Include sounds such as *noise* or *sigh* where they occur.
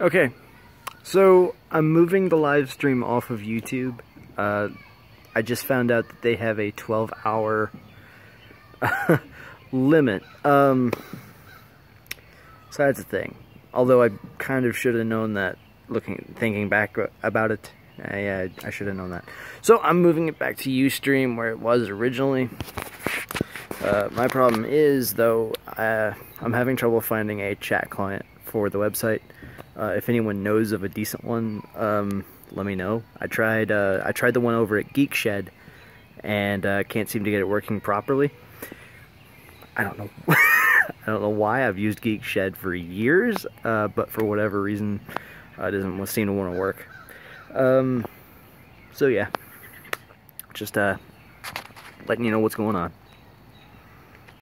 Okay, so I'm moving the live stream off of YouTube. Uh, I just found out that they have a 12 hour *laughs* limit. Um, so that's a thing. Although I kind of should have known that looking, thinking back about it. I, uh, I should have known that. So I'm moving it back to Ustream where it was originally. Uh, my problem is, though, uh, I'm having trouble finding a chat client for the website. Uh, if anyone knows of a decent one, um, let me know. I tried uh, I tried the one over at Geek Shed, and uh, can't seem to get it working properly. I don't know. *laughs* I don't know why. I've used Geek Shed for years, uh, but for whatever reason, it doesn't seem to want to work. Um, so yeah, just uh, letting you know what's going on.